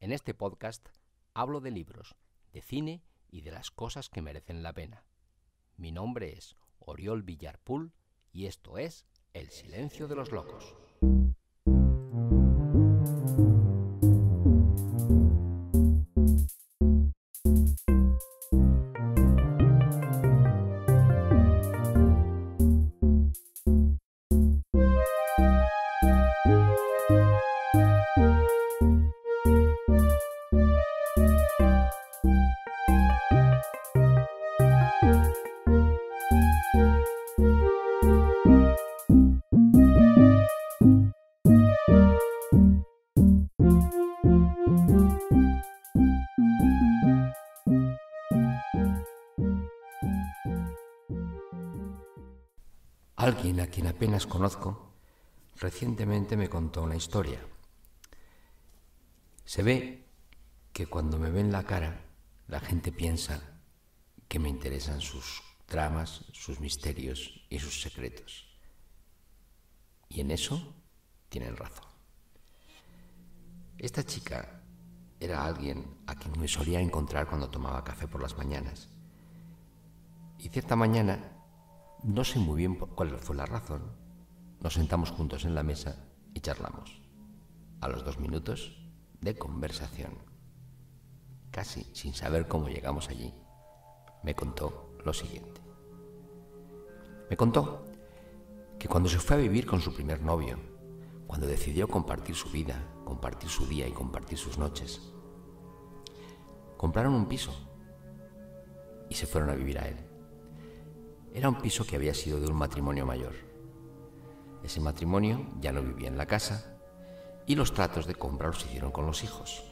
En este podcast hablo de libros, de cine y de las cosas que merecen la pena. Mi nombre es Oriol Villarpool y esto es El Silencio de los Locos. Alguien a quien apenas conozco recientemente me contó una historia. Se ve que cuando me ven la cara, la gente piensa que me interesan sus dramas, sus misterios y sus secretos. Y en eso tienen razón. Esta chica era alguien a quien me solía encontrar cuando tomaba café por las mañanas. Y cierta mañana no sé muy bien cuál fue la razón. Nos sentamos juntos en la mesa y charlamos. A los dos minutos de conversación, casi sin saber cómo llegamos allí, me contó lo siguiente. Me contó que cuando se fue a vivir con su primer novio, cuando decidió compartir su vida, compartir su día y compartir sus noches, compraron un piso y se fueron a vivir a él. Era un piso que había sido de un matrimonio mayor. Ese matrimonio ya no vivía en la casa y los tratos de compra los hicieron con los hijos.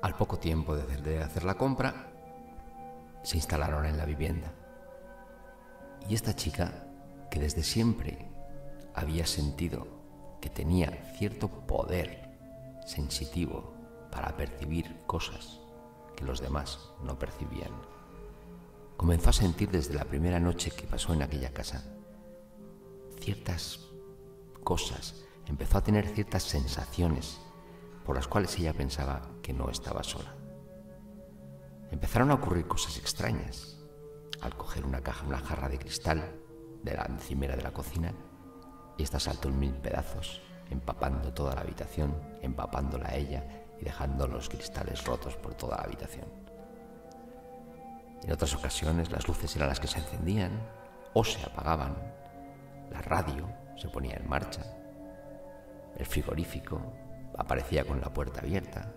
Al poco tiempo de hacer la compra, se instalaron en la vivienda. Y esta chica, que desde siempre había sentido que tenía cierto poder sensitivo para percibir cosas que los demás no percibían, comenzó a sentir desde la primera noche que pasó en aquella casa ciertas cosas, empezó a tener ciertas sensaciones por las cuales ella pensaba que no estaba sola. Empezaron a ocurrir cosas extrañas. Al coger una caja, una jarra de cristal de la encimera de la cocina, esta saltó en mil pedazos, empapando toda la habitación, empapándola a ella y dejando los cristales rotos por toda la habitación. En otras ocasiones las luces eran las que se encendían o se apagaban. La radio se ponía en marcha. El frigorífico aparecía con la puerta abierta.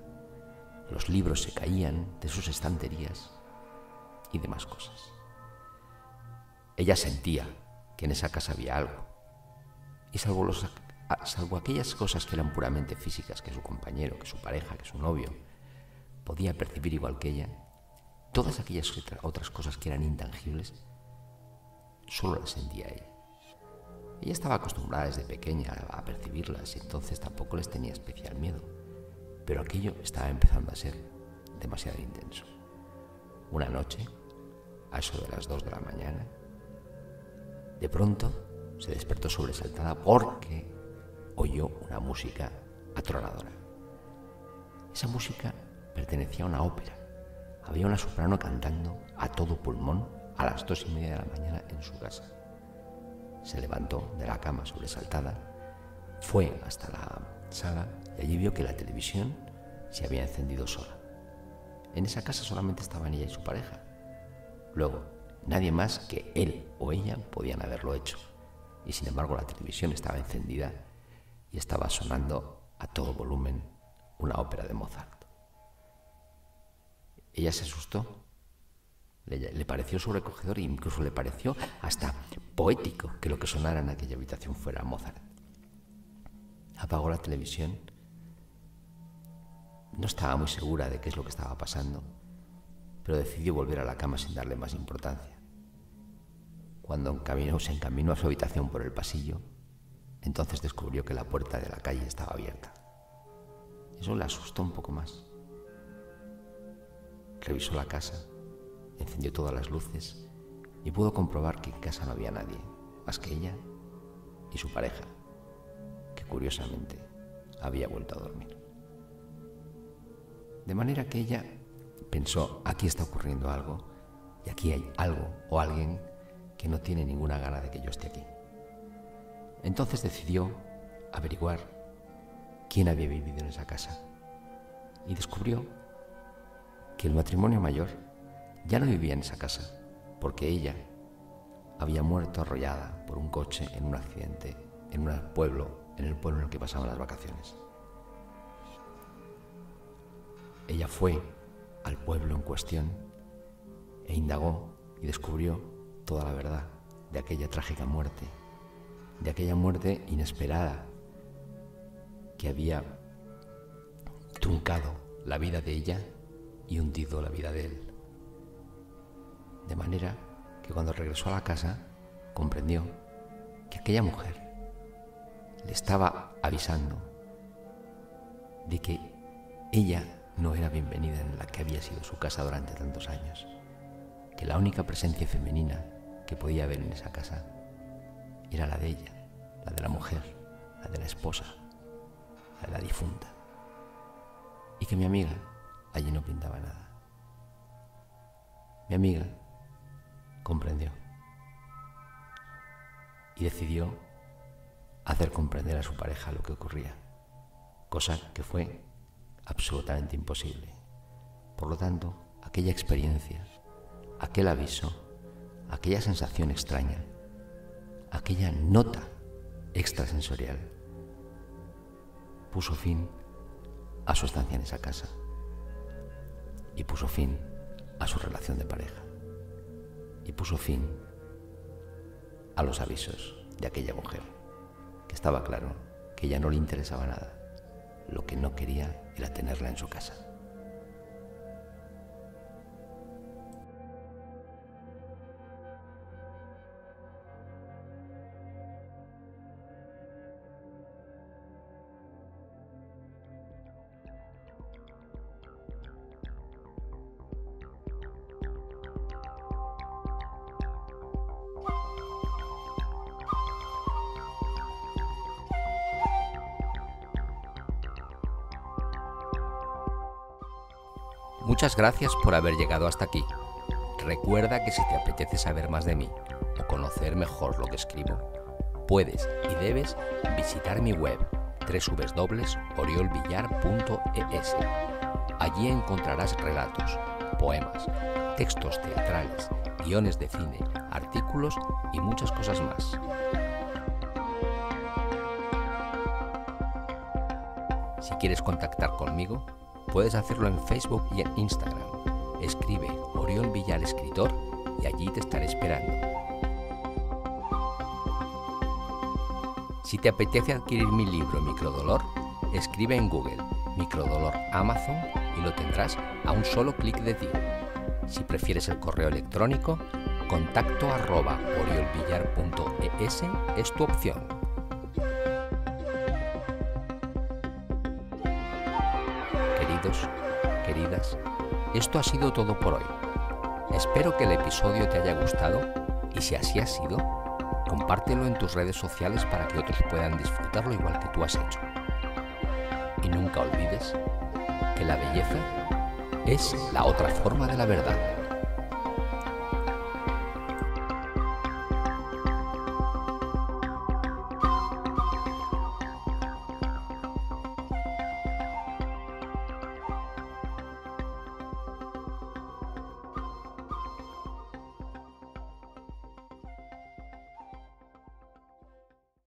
Los libros se caían de sus estanterías y demás cosas. Ella sentía que en esa casa había algo. Y salvo, salvo aquellas cosas que eran puramente físicas, que su compañero, que su pareja, que su novio, podía percibir igual que ella, Todas aquellas otras cosas que eran intangibles, solo las sentía ella. Ella estaba acostumbrada desde pequeña a percibirlas y entonces tampoco les tenía especial miedo. Pero aquello estaba empezando a ser demasiado intenso. Una noche, a eso de las dos de la mañana, de pronto se despertó sobresaltada porque oyó una música atronadora. Esa música pertenecía a una ópera había una soprano cantando a todo pulmón a las dos y media de la mañana en su casa. Se levantó de la cama sobresaltada, fue hasta la sala y allí vio que la televisión se había encendido sola. En esa casa solamente estaban ella y su pareja. Luego, nadie más que él o ella podían haberlo hecho. Y sin embargo la televisión estaba encendida y estaba sonando a todo volumen una ópera de Mozart. Ella se asustó. Le, pareció sobrecogedor e incluso le pareció hasta poético que lo que sonara en aquella habitación fuera Mozart. Apagó la televisión. No estaba muy segura de qué es lo que estaba pasando, pero decidió volver a la cama sin darle más importancia. Cuando encaminó, se encaminó a su habitación por el pasillo, entonces descubrió que la puerta de la calle estaba abierta. Eso le asustó un poco más. Revisó la casa, encendió todas las luces y pudo comprobar que en casa no había nadie, más que ella y su pareja, que curiosamente había vuelto a dormir. De manera que ella pensó, aquí está ocurriendo algo y aquí hay algo o alguien que no tiene ninguna gana de que yo esté aquí. Entonces decidió averiguar quién había vivido en esa casa y descubrió que el matrimonio mayor ya no vivía en esa casa porque ella había muerto arrollada por un coche en un accidente en un pueblo, en el pueblo en el que pasaban las vacaciones. Ella fue al pueblo en cuestión e indagó y descubrió toda la verdad de aquella trágica muerte, de aquella muerte inesperada que había truncado la vida de ella y hundido la vida de él. De manera que cuando regresó a la casa comprendió que aquella mujer le estaba avisando de que ella no era bienvenida en la que había sido su casa durante tantos años, que la única presencia femenina que podía haber en esa casa era la de ella, la de la mujer, la de la esposa, la de la difunta, y que mi amiga allí no pintaba nada. Mi amiga comprendió y decidió hacer comprender a su pareja lo que ocurría, cosa que fue absolutamente imposible. Por lo tanto, aquella experiencia, aquel aviso, aquella sensación extraña, aquella nota extrasensorial, puso fin a su estancia en esa casa y puso fin a su relación de pareja y puso fin a los avisos de aquella mujer, que estaba claro que ya no le interesaba nada. Lo que no quería era tenerla en su casa. Muchas gracias por haber llegado hasta aquí. Recuerda que si te apetece saber más de mí o conocer mejor lo que escribo, puedes y debes visitar mi web www.oriolvillar.es. Allí encontrarás relatos, poemas, textos teatrales, guiones de cine, artículos y muchas cosas más. Si quieres contactar conmigo, Puedes hacerlo en Facebook y en Instagram. Escribe Oriol Villar Escritor y allí te estaré esperando. Si te apetece adquirir mi libro Microdolor, escribe en Google Microdolor Amazon y lo tendrás a un solo clic de ti. Si prefieres el correo electrónico, contacto arroba oriolvillar.es es tu opción. Queridas, esto ha sido todo por hoy. Espero que el episodio te haya gustado y si así ha sido, compártelo en tus redes sociales para que otros puedan disfrutarlo igual que tú has hecho. Y nunca olvides que la belleza es la otra forma de la verdad.